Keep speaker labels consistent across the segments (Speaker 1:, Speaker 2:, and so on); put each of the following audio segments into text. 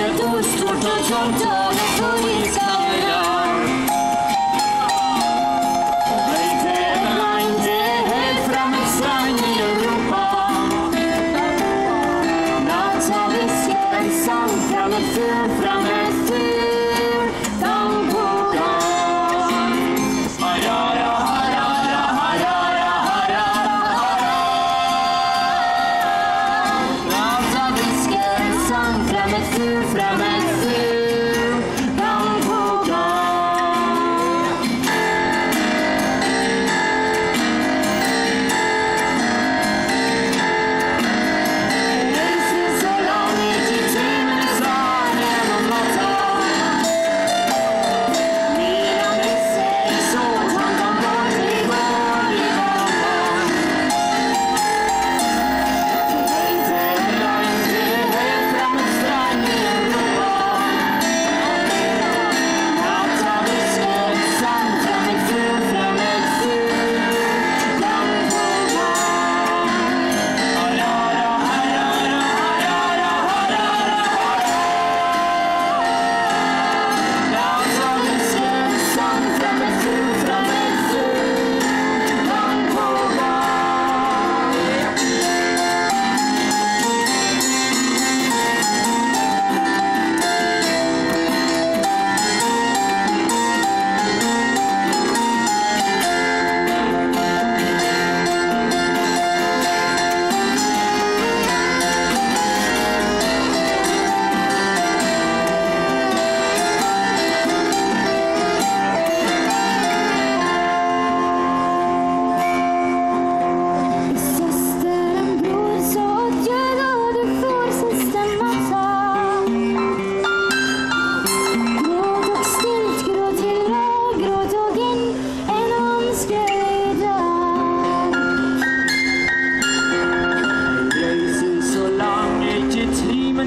Speaker 1: Gece dost kurtacağım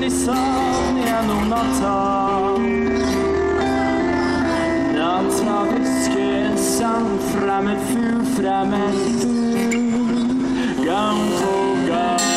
Speaker 1: i savn gjennom natta. Natta hvisker en sang, fremmed fugl, fremmed fugl, gang på gang.